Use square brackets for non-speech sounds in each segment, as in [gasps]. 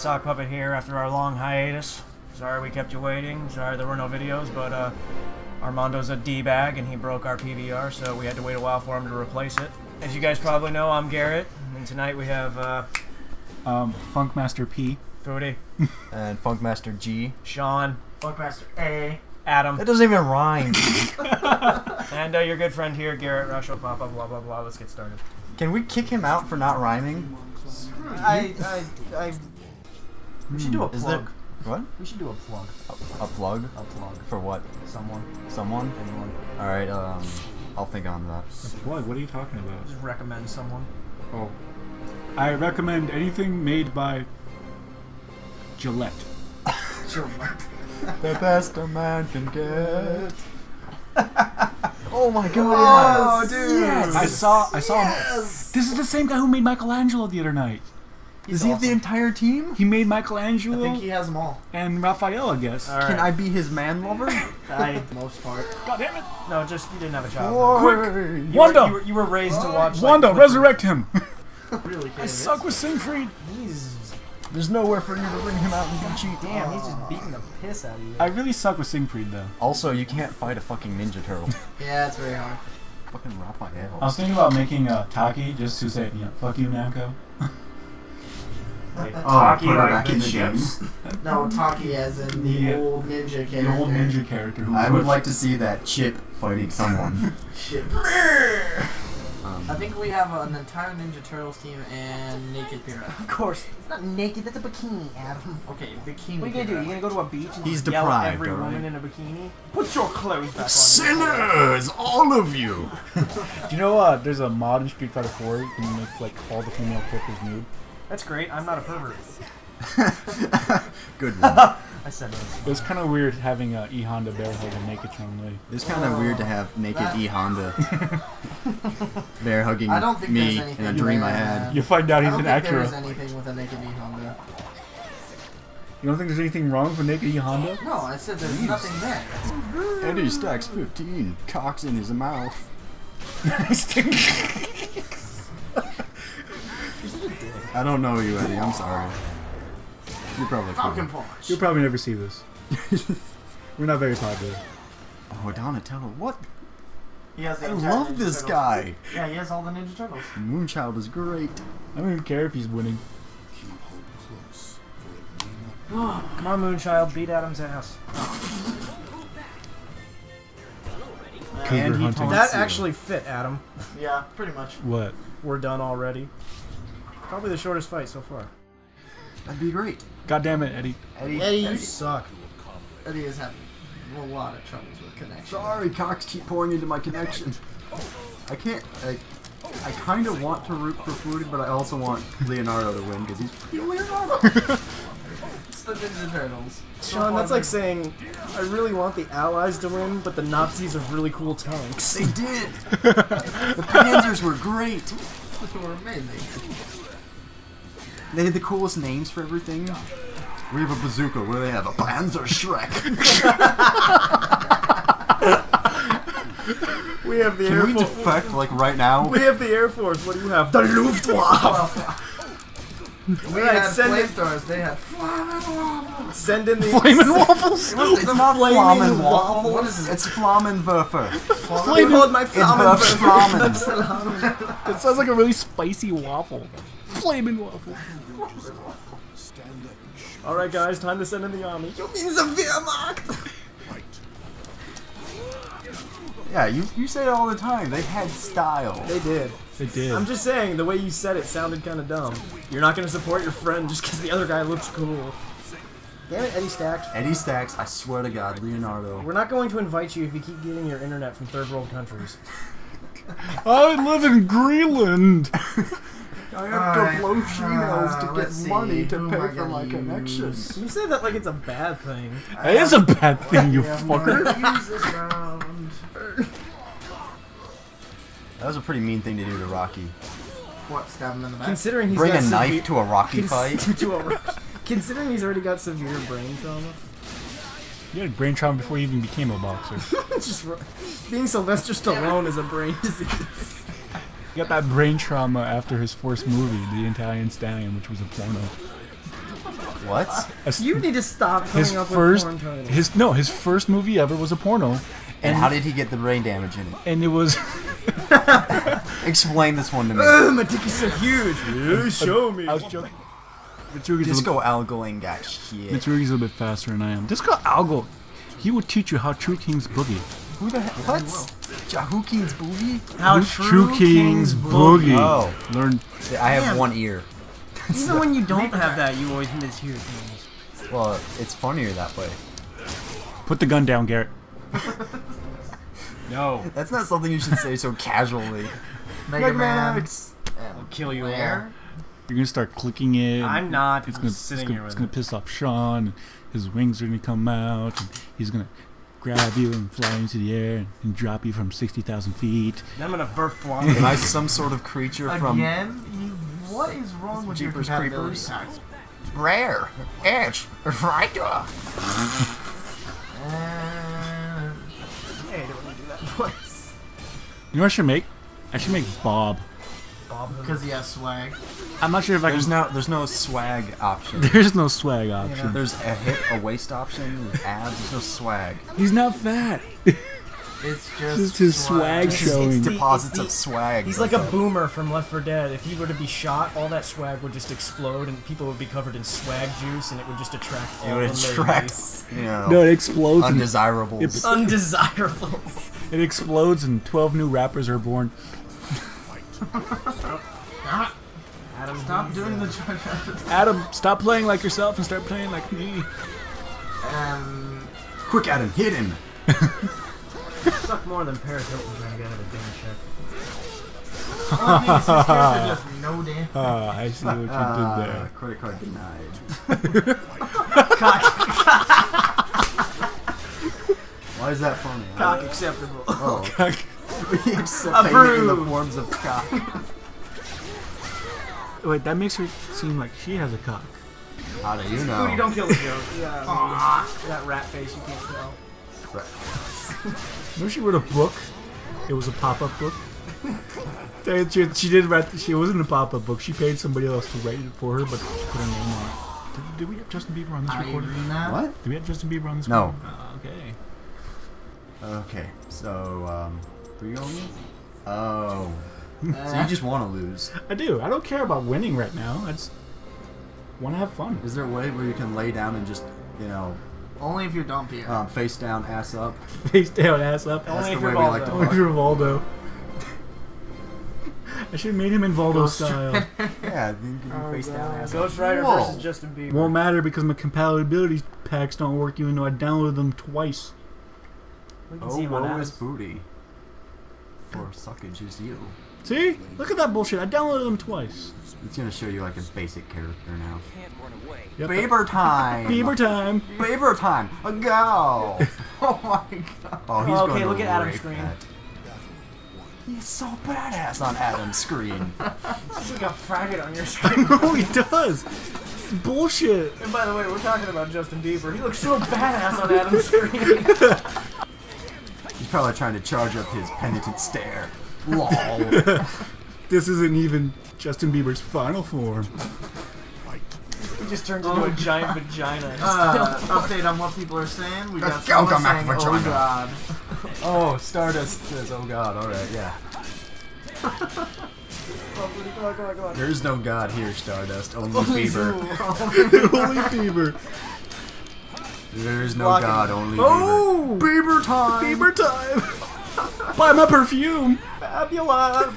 Sock Puppet here after our long hiatus. Sorry we kept you waiting. Sorry there were no videos, but uh, Armando's a D-bag and he broke our PVR, so we had to wait a while for him to replace it. As you guys probably know, I'm Garrett, and tonight we have uh, Um, Funkmaster P. Foodie, [laughs] and Funkmaster G. Sean, Funkmaster A. Adam, That doesn't even rhyme. [laughs] and uh, your good friend here, Garrett Russell. Blah blah blah blah blah. Let's get started. Can we kick him out for not rhyming? I, I, I. We should do a Is plug. there what? We should do a plug. A, a plug A plug. for what? Someone. Someone? Anyone. All right. Um, I'll think on that. What? What are you talking about? Just recommend someone. Oh. I recommend anything made by Gillette. [laughs] Sure. [laughs] The best a man can get. [laughs] oh my god! Oh, dude. Yes. I saw. I saw. Yes. This is the same guy who made Michelangelo the other night. Does he have the entire team? He made Michelangelo. I think he has them all. and Raphael, I guess. All right. Can I be his man lover? [laughs] I, the most part. God damn it! No, just you didn't have a child. Boy. You Wanda! Were, you, were, you were raised to watch. like, Wanda, Clifford- resurrect him! [laughs] Really I suck with Siegfried. He's There's nowhere for you to bring him out and be cheap. damn. He's just beating the piss out of you. I really suck with Siegfried though. Also, you can't fight a fucking Ninja Turtle. [laughs] Yeah, it's very hard. fucking Raphael. I was thinking about making a Taki just to say, you know, fuck you, Namco. Like, Oh, Taki, put her like back the in the ships. [laughs] No, Taki as in the Yeah. old ninja character. The old ninja character. Who I would like to see that Chip fighting someone. [laughs] Shit. Um, [laughs] I think we have an entire Ninja Turtles team and Naked Pirate. Of course, it's not naked. That's a bikini, Adam. Okay, bikini. What are you gonna do? Pirate. You gonna go to a beach and He's just yell at deprived, every alright? woman in a bikini? Put your clothes back on. Sinners, all of you. Do you know uh, there's a mod in Street Fighter 4 you can make like all the female characters nude? That's great. I'm not a pervert. [laughs] Good one. [laughs] I said that. It was kind of weird having uh, E Honda bear hugging naked Chun Li. It's kind of weird to have naked That- E Honda [laughs] bear hugging I don't think me there's in anything a dream I there, had. You find out I he's don't an think there is Acura. anything with a Naked E Honda. You don't think there's anything wrong with a naked E Honda? No, I said there's nothing there. Eddie stacks 15, cocks in his mouth. I don't know you, Eddie. I'm sorry. You're probably Falcon cool. Punch. You'll probably never see this. [laughs] We're not very popular. Oh, Donatello, what? He has the I love Ninja this Turtles. guy. Yeah, he has all the Ninja Turtles. Moonchild is great. I don't even care if he's winning. [gasps] Come on, Moonchild, beat Adam's ass. Cougar And he that actually fit, Adam. Yeah, pretty much. What? We're done already. Probably the shortest fight so far. That'd be great. God damn it, Eddie. Eddie, Eddie, you suck. Eddie is having a lot of troubles with connection. Sorry, cocks keep pouring into my connection. I can't. I, I kind of want to root for Foodie, but I also want Leonardo to win because he's Leonardo. [laughs] It's the Ninja Turtles. Sean, that's like saying, I really want the Allies to win, but the Nazis have really cool tanks. they did. [laughs] the Panzers were great. [laughs] They were amazing. They had the coolest names for everything. We have a bazooka. What do they have? A Panzer Shrek. [laughs] We have the Can Air we Force. defect like right now? We have the Air Force. What do you have? The Luftwaffe. [laughs] We Alright, had send it- flamethrowers. They had flammable. Send in the Flamin' waffles? It's not Flaming Flamen waffle. Waffle. What is it? It's Flammenwerfer. Flamin' hold my It's Werf [laughs] It sounds like a really spicy waffle. Flaming waffle. All right, guys, time to send in the army. You mean the Wehrmacht? Yeah, you, you say it all the time. They had style. They did. They did. I'm just saying, the way you said it sounded kind of dumb. You're not going to support your friend just because the other guy looks cool. Damn it, Eddie Stacks. Eddie Stacks, I swear to God, Leonardo. We're not going to invite you if you keep getting your internet from third world countries. I live in Greenland. [laughs] I have Alright, to blow shemales uh, to let's get see, money to who pay for my use? connections. You say that like it's a bad thing. It is a bad thing, you Yeah, fucker. Use this round. That was a pretty mean thing to do to Rocky. What? Stab him in the back? Considering he's Bring got a knife to a Rocky cons- fight. [laughs] to a- considering he's already got severe brain trauma. You had brain trauma before you even became a boxer. It's [laughs] just ru- being Sylvester Stallone is a brain [laughs] disease. He got that brain trauma after his first movie, The Italian Stallion, which was a porno. What? A s- You need to stop coming his up first, with porn titles. his no, his first movie ever was a porno, And how did he get the brain damage in it? and it was [laughs] Explain this one to me. Ugh, my dick is so huge. [laughs] show me. I was joking. Mitsurugi's a, Disco little, Algo got shit. Mitsurugi's a little bit faster than I am. Disco Algo, he will teach you how True King's boogie. Who the heck? What? Yahoo King's booty? How True, King's, boogie. Oh. Learn. I have Damn. one ear. Even when you don't have that, you always mishear things. Well, it's funnier that way. Put the gun down, Garrett. [laughs] No, That's not something you should say so casually. [laughs] Mega Man. X. I'll kill you all. You're gonna start clicking it. I'm not. It's I'm gonna, sitting it's gonna, here it's gonna it. piss off Sean. And his wings are gonna come out. And he's gonna grab you and fly into the air and, and drop you from sixty thousand feet. Then I'm gonna birth fly. Am I some sort of creature from Again? What is wrong with Jeepers your Creepers? packs? rare? Edge. Right. Uh, hey, don't want to do that [laughs] voice. You know what I should make? I should make Bob. Because he has swag. I'm not sure if I There's can. no, there's no swag option. [laughs] There's no swag option. There's a hip, a waist option, there's abs, there's no swag. He's not fat. [laughs] It's just, Just his swag It's- showing. it's the- Deposits it's of swag. He's built like a up. boomer from Left 4 Dead. If he were to be shot, all that swag would just explode, and people would be covered in swag juice, and it would just attract all It would attract, you know, No, it explodes. And, undesirables. It's- [laughs] Undesirable. it explodes, and twelve new rappers are born. Adam, Stop doing the judge. Adam, stop playing like yourself and start playing like me. Um, Quick, Adam, hit him. [laughs] suck more than Paris Hilton trying to get out of a damn check. all these his character just no damn. Ah, I see what you did Ah, there. credit card denied. Why is that funny? Cock acceptable. Oh. we accept payment in the Approved. forms of cock. Wait, that makes her seem like she has a cock. How do you know? Booty, know? don't kill the joke. [laughs] Yeah, that rat face, you can't tell. No, she wrote a book. It was a pop-up book. They- she, she did write. She wasn't a pop-up book. She paid somebody else to write it for her, but she put her name on it. Did, did we have Justin Bieber on this recording? What? Did we have Justin Bieber on this? No. recording? Ah, okay. Okay, so, um, who you going with? Oh. [laughs] So you just want to lose. I do. I don't care about winning right now. I just want to have fun. Is there a way where you can lay down and just, you know, Only if you're Dampierre. um, face down, ass up? [laughs] Face down, ass up. That's Only the if way you're we like to Voldo. fuck. Rivaldo. I should have made him in Voldo style. [laughs] Yeah, you can Oh, face down, God. ass up. Ghost Rider Whoa. versus Justin Bieber. Won't matter because my compatibility packs don't work even though I downloaded them twice. we can Oh, see him on woe Adam's. booty. For suckage is you. See? Look at that bullshit. I downloaded them twice. It's gonna show you like a basic character now. Yep. Bieber time! [laughs] Bieber time. Bieber time! A go! [laughs] oh my god. Oh, he's Oh, going okay, to look at Adam's rape screen. that. He's so badass on Adam's screen. [laughs] You got faggot on your screen. oh, he does. It's bullshit. and by the way, we're talking about Justin Bieber. He looks so badass on Adam's screen. He's probably trying to charge up his penitent stare. Lol. [laughs] This isn't even Justin Bieber's final form. he just turns into a giant vagina. Uh, update on what people are saying. We got Let's go, someone saying, vagina." oh god. [laughs] oh, Stardust says, oh god, alright, yeah. [laughs] Come on, come on, come on. There's no god here, Stardust. Only Only Bieber. Zool. Holy Bieber. There's no Blocking. god, only Bieber. Oh! Bieber. Bieber time! Bieber time. Buy my perfume. Fabulous.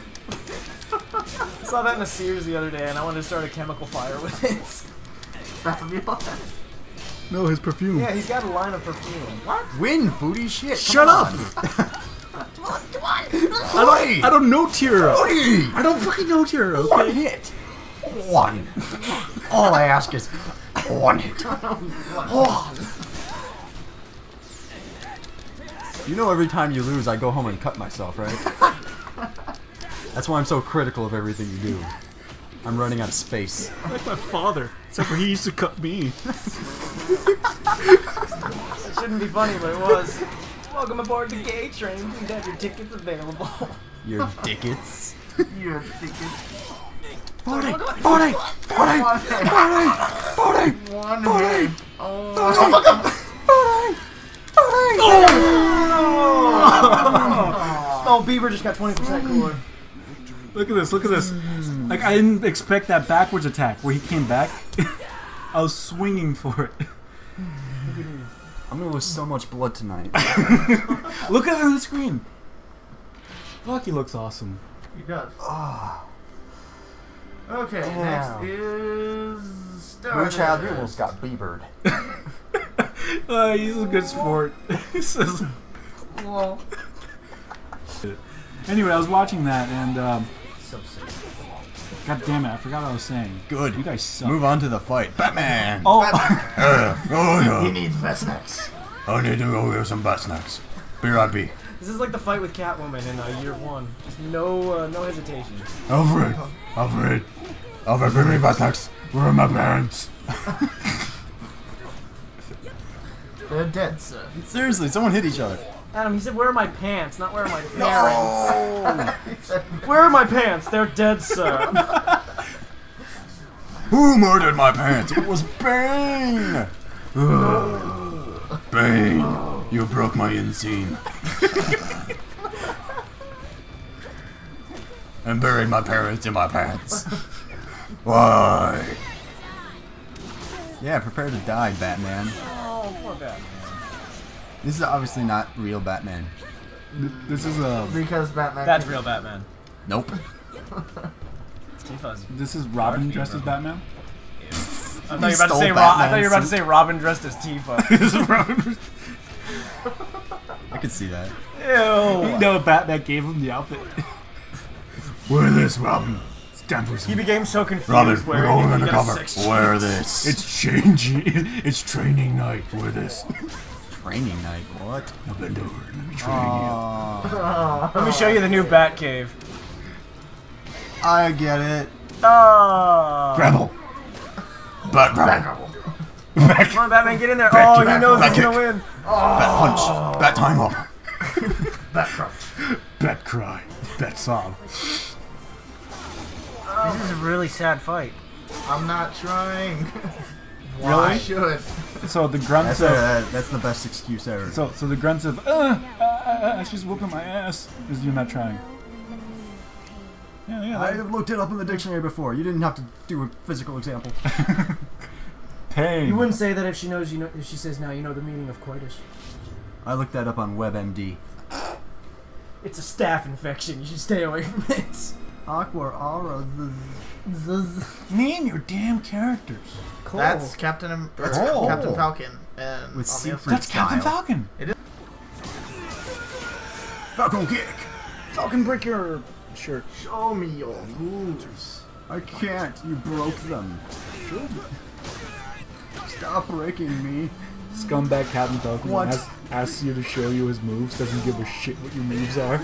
[laughs] I saw that in a Sears the other day, and I wanted to start a chemical fire with it. Fabulous. No, his perfume. Yeah, he's got a line of perfume. What? Win, booty shit. Shut [laughs] come up. on. I don't, I don't know Tira. I don't fucking know Tira, One okay? hit. One. All I ask is one hit. [laughs] One. You know, every time you lose, I go home and cut myself, right? That's why I'm so critical of everything you do. I'm running out of space. Like my father. Except for he used to cut me. [laughs] It shouldn't be funny, but it was. Welcome aboard the gay train. Please have your tickets available. Your dickets. You're thinking. Forty! Forty! Forty! Forty! Forty! One Forty! hit. Oh, Oh, oh Bieber just got 20% cooler. Look at this, look at this. Like, I didn't expect that backwards attack where he came back. [laughs] I was swinging for it. I'm gonna lose so much blood tonight. [laughs] Look at it on the screen. Fuck, he looks awesome. he does. Ah. Okay, Wow. next is Stardust. Moonchild, you almost got Biebered. Uh, [laughs] he's a good sport. He says- Well, anyway, I was watching that and, um, so sick. god damn it, I forgot what I was saying. Good. You guys suck. Move on to the fight. Batman! Oh, Uh, [laughs] oh He needs best snacks. I need to go get some bat snacks. BRB. This is like the fight with Catwoman in uh, year one. Just no, uh, no hesitation. Alfred! Alfred! Alfred, bring me bat snacks. Where are my parents? They're dead, sir. Seriously, someone hit each other. Adam, he said, "Where are my pants? Not where are my parents." [laughs] Where are my pants? They're dead, sir. [laughs] Who murdered my pants? It was Bane! Ugh. [sighs] Bane, you broke my inseam. [laughs] and buried my parents in my pants. Why? Yeah, prepare to die, Batman. oh, poor Batman. This is obviously not real Batman. this is um, a Because Batman. That's real Batman. Nope. [laughs] Tifa's. this is Robin dressed as Batman. I thought you were about to say. Ro- I thought you were about to say Robin dressed as Tifa. [laughs] this is Robin. I could see that. Ew. no, Batman gave him the outfit. [laughs] Wear this, Robin. Stand for He became so confused. Robin, we're going undercover. got Wear this. It's changing. It's training night. Wear this. Training night? What? Now bend. Let me train Let me show you the new Bat Cave. I get it. Oh. Grapple. Bat grapple. Come on, Batman, get in there. Back Oh, kick. he knows Back he's gonna kick. win. Bat punch. Bat time up. [laughs] Bat crunch. Bat cry. Bat sob. This is a really sad fight. I'm not trying. [laughs] Really? I should. So the grunts That's, of uh, that's the best excuse ever. so so the grunts of uh, uh, uh, she's whooping my ass is you're not trying. Yeah, yeah. I have looked it up in the dictionary before. You didn't have to do a physical example. [laughs] pain. You wouldn't say that if she knows you know. If she says now, you know the meaning of coitus. I looked that up on WebMD. It's a staph infection. You should stay away from it. Aqua aura. Me and your damn characters. Cool. That's Captain Am- or Cool. Captain Falcon. And With on the Siegfried. other- That's Captain style. Falcon. Falcon kick. Falcon, break your shirt. Show me your moves. I can't. You broke them. Stop breaking me. Scumbag Captain Falcon What? asks, asks you to show you his moves. Doesn't give a shit what your moves are.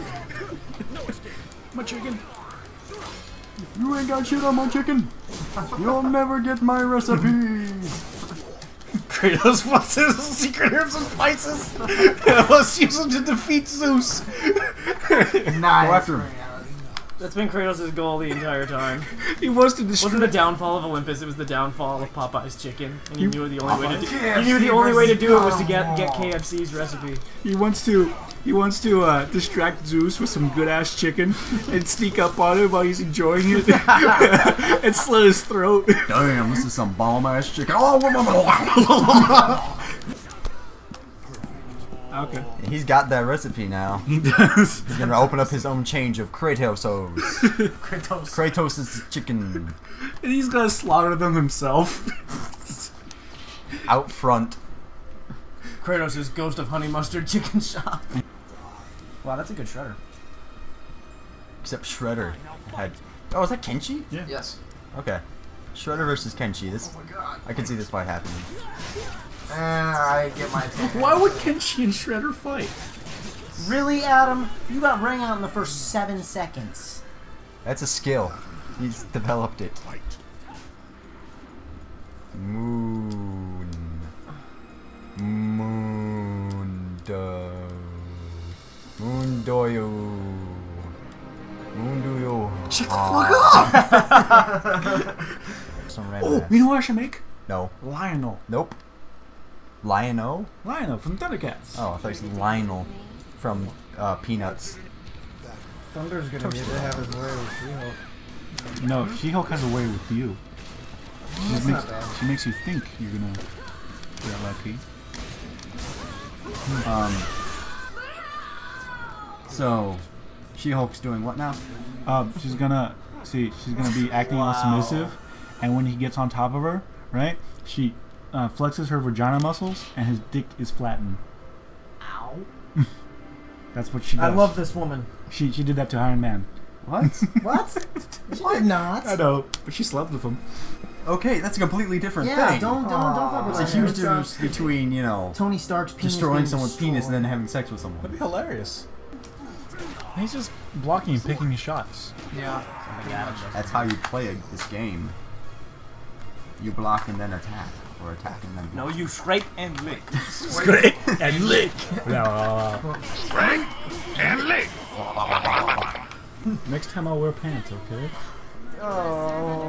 my chicken. You ain't got shit on my chicken. You'll never get my recipe. Kratos wants his secret herbs and spices. Let's use them to defeat Zeus. Nice. after him. That's been Kratos' goal the entire time. [laughs] He wants to destroy. wasn't the downfall of Olympus. It was the downfall of Popeye's chicken. And he You- knew the only way to do. Popeye's He knew the only way to do it was to get get KFC's recipe. He wants to. He wants to uh, distract Zeus with some good ass chicken and sneak up on him while he's enjoying it [laughs] and slit his throat. Damn, this is some bomb ass chicken. Oh, [laughs] Okay. He's got that recipe now. [laughs] He does. He's gonna open up his own change of Kratos. [laughs] Kratos. Kratos' chicken And he's gonna slaughter them himself. out front. Kratos' Ghost of Honey Mustard Chicken Shop. Wow, that's a good shredder. Except Shredder had. Oh, is that Kenshi? Yeah. Yes. Okay. Shredder versus Kenshi. This Oh my god. I can see this fight happening. And I get my attention. Why would Kenshi and Shredder fight? Really, Adam? You got rang out in the first seven seconds. That's a skill. He's developed it. Moon. Mundo. Mundoyo. Mundoyo. Shut the fuck up! [laughs] Some random Oh, ass. you know what I should make? No. Lionel. Nope. Lion-O? Lionel from Thundercats. Oh, I thought you said Lionel from uh, Peanuts. Thunder's gonna get to have his way with She-Hulk. No, She-Hulk has a way with you. She, That's makes, not bad. she makes you think you're gonna get lucky. Um. So, She-Hulk's doing what now? Um, she's gonna see. She's gonna be acting all submissive, and when he gets on top of her, right? She uh, flexes her vagina muscles, and his dick is flattened. Ow. [laughs] That's what she does. I love this woman. She she did that to Iron Man. What? [laughs] What? She did not. I know, but she slept with him. okay, that's a completely different Yeah, thing. don't don't don't fuck with There's a huge difference between you know Tony Stark's penis destroying being someone's penis and then having sex with someone. That'd be hilarious. He's just blocking and picking his shots. Yeah. That's how you play a, this game. You block and then attack, or attack and then. No, you scrape and lick. scrape and lick. [laughs] No. Next time I'll wear pants, okay? Oh.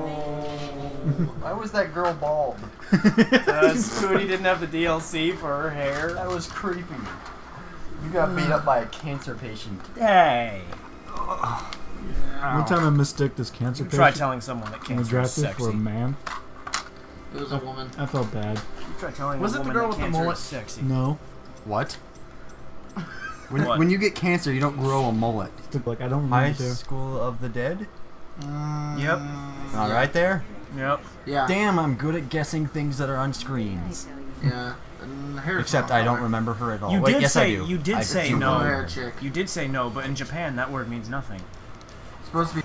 Why was that girl bald? Uh, [laughs] because Spoonie didn't have the DLC for her hair. That was creepy. You got beat up by a cancer patient. Hey. One time I mistook this cancer Try patient telling someone that and I cancer is drafted sexy. for a man. It was a woman. I felt bad. Try telling Was a it the girl with the mullet? sexy. No. What? [laughs] When, What? when you get cancer, you don't grow a mullet. Like I don't High remember there. School of the Dead? Mm, yep. All right there. Yep. Yeah. Damn, I'm good at guessing things that are on screens. Yeah. And Except I don't color. remember her at all. You Wait, did yes say I do. you did I say no. Blue remember hair her. chick. You did say no, but in Japan that word means nothing. It's Supposed to be.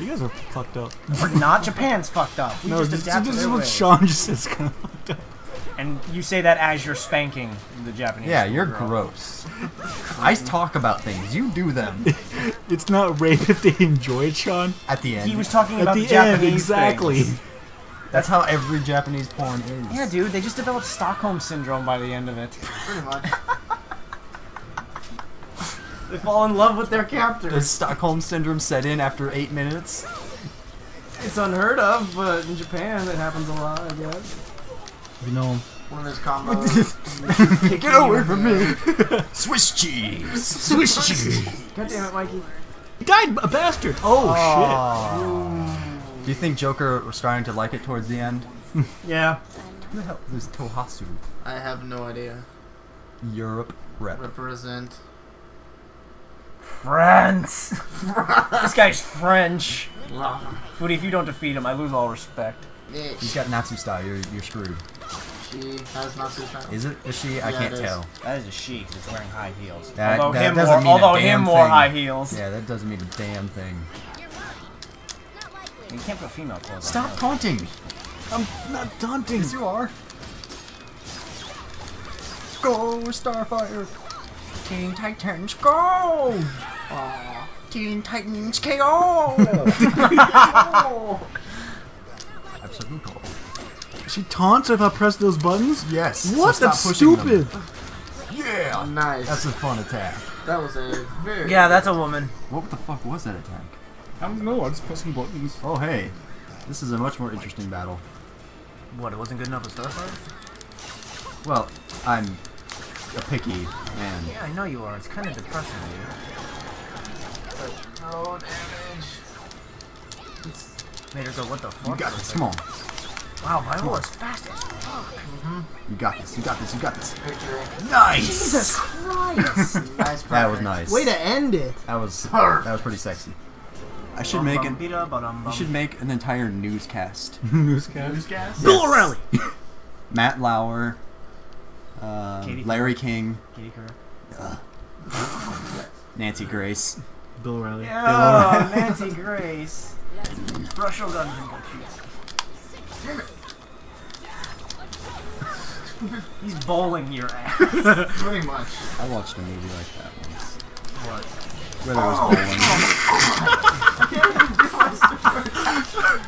You guys are fucked up. We're [laughs] not Japan's fucked up. We no, just this, adapted this is what ways. Sean just says. Kind [laughs] of fucked up. And you say that as you're spanking the Japanese. Yeah, you're girl. gross. I talk about things. You do them [laughs] It's not rape if they enjoy it, Sean. at the end. He was talking At about the, the, Japanese end, exactly. things. That's how every Japanese porn is. Yeah, dude, they just developed Stockholm syndrome by the end of it. Pretty much. They fall in love with their captors. Does Stockholm syndrome set in after eight minutes? It's unheard of, but in Japan it happens a lot, I guess. You know, One of his combos. [laughs] Get away from me! [laughs] Swiss cheese. Swiss cheese. God damn it, Mikey. he died a bastard. Oh shit. Do you think Joker was starting to like it towards the end? [laughs] Yeah. Who the hell is Tohasu? I have no idea. Europe rep. Represent. France. this guy's French. Wow. Foodie, if you don't defeat him, I lose all respect. He's got Nazi style. You're you're screwed. She has Nazi style. Is it? Is she? I can't tell. That is a she, 'cause it's wearing high heels. That- although that him doesn't more, mean a damn him more thing. high heels. Yeah, that doesn't mean a damn thing. You can't put female clothes Stop on. taunting. I'm not daunting. Yes, you are. Go, Starfire. Teen Titans, go! Teen Titans, KO! [laughs] Absolutely. She taunts if I press those buttons. Yes. so What? stop That's pushing them. stupid. Yeah. Nice. That's a fun attack. that was a very. Yeah, that's a woman. What the fuck was that attack? I don't know. I just pressing buttons. Oh hey, this is a much more interesting battle. What, it wasn't good enough with Starfire? Well, I'm a picky man. Yeah, I know you are. It's kind of depressing, dude. No damage. Made her go, what the fuck? You got this. Come on. Wow, Viola's fast as fuck. Mm-hmm. You got this. You got this. You got this. Nice. Jesus Christ! [laughs] Nice. That was nice. Way to end it. That was that was pretty sexy. I should make an. Bum-bum-bida, You should make an entire newscast. [laughs] Newscast. Newscast? Bill O'Reilly. [laughs] Matt Lauer, uh, Katie Larry King, Katie Couric. Nancy Grace. Bill O'Reilly. Oh, [laughs] Nancy Grace. Brush your guns and go shoot. He's bowling your ass. [laughs] Pretty much. I watched a movie like that once. What? Where there was bowling. [laughs]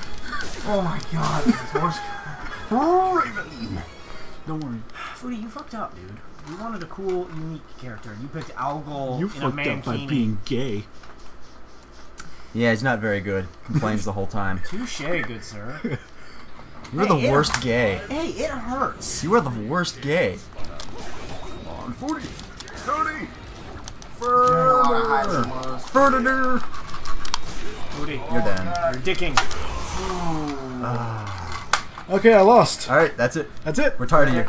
Oh my god. this is horse- Don't worry. Foodie, you fucked up, dude. You wanted a cool, unique character. You picked Algol You in a fucked up by being gay. Yeah, he's not very good. Complains the whole time. [laughs] Touche, good sir. [laughs] You are the Hey, worst gay. Hey, it hurts. You are the worst gay. Come on 40, 30, Further. Further. Booty. You're done. You're dicking. [sighs] Okay, I lost. All right, that's it. That's it. We're tired of you.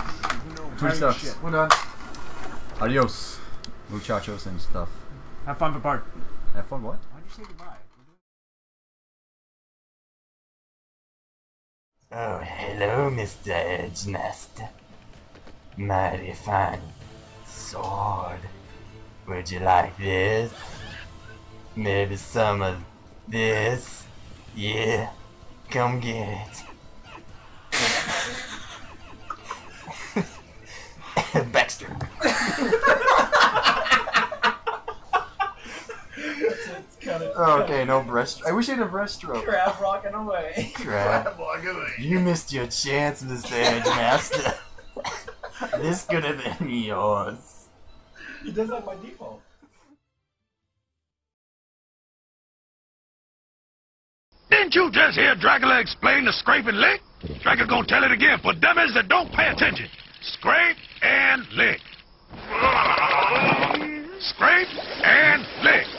Tired Food of sucks. shit. We're done. Adios. Muchachos and stuff. Have fun for part. Have fun. What? Why'd you say goodbye? Oh, hello, Mr. Edge Master. Mighty fine sword. Would you like this? Maybe some of this? Yeah, come get it. Oh, okay, no breast. I wish I had a breaststroke. Crab rocking away. crab walking away You missed your chance, Mr. Edge Master. this could have been yours. He does that by default. Didn't you just hear Dracula explain the scrape and lick? Dracula gonna tell it again for dummies that don't pay attention. Scrape and lick. Scrape and lick.